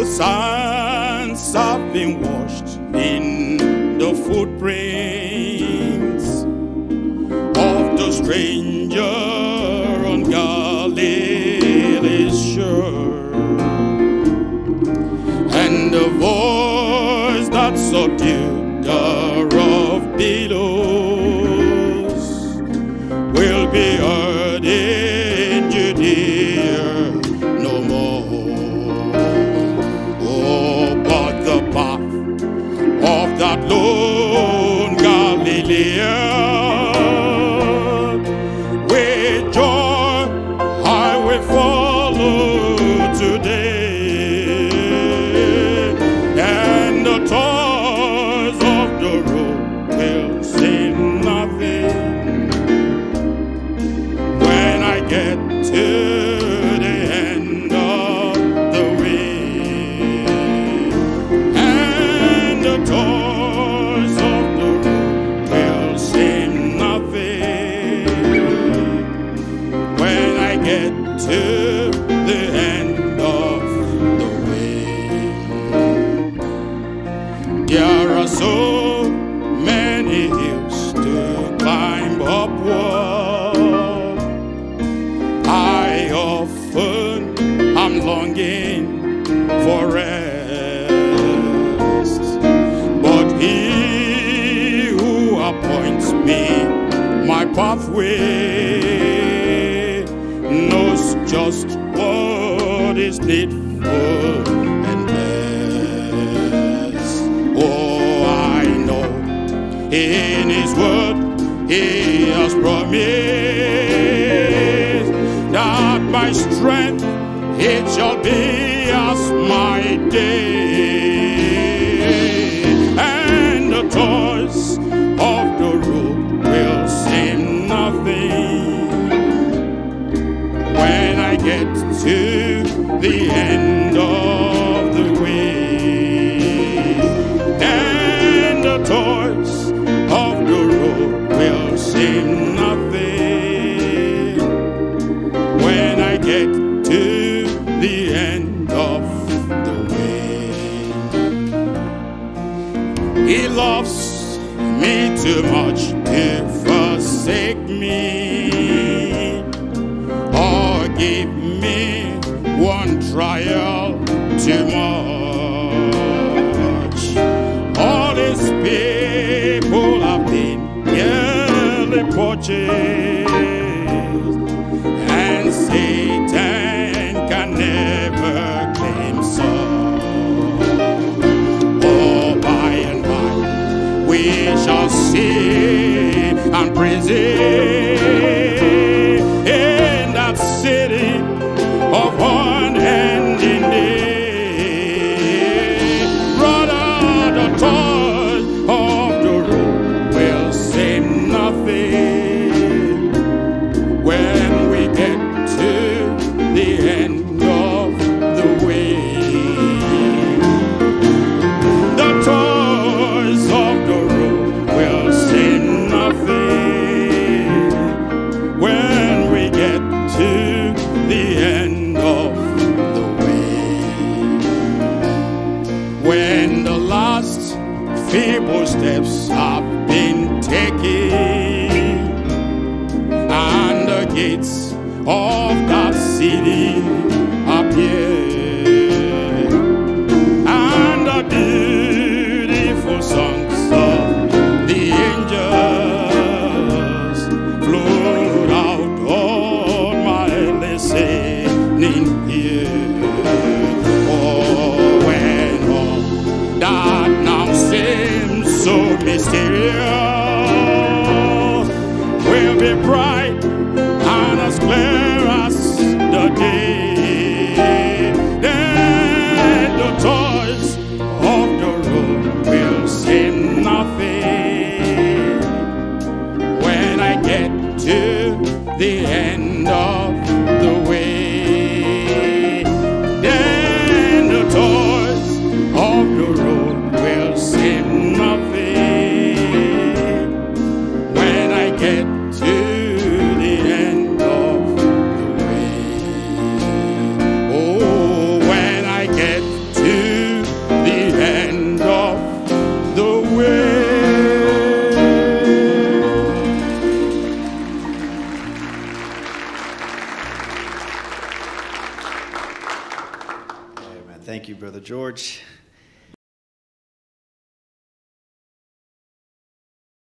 the sands have been washed in the footprints of the stranger on Galilee's shore, and the voice that subdued the rough billows of get the end of the way. There are so many hills to climb upward. I often am longing for rest, but He who appoints me my pathway just what is needful and best. Oh, I know in His word He has promised that my strength it shall be as my day, get to the end of the way, and the toys of the road will seem nothing. When I get to the end of the way. He loves me too much to forsake me give me one trial too much. All his people have been nearly purchased, and Satan can never claim some. Oh, by and by we shall see and praise Him When the last feeble steps have been taken. And the gates of that city seems so mysterious will be bright and as clear as the day. Then the toys of the road will seem nothing when I get to the end of. Thank you, Brother George.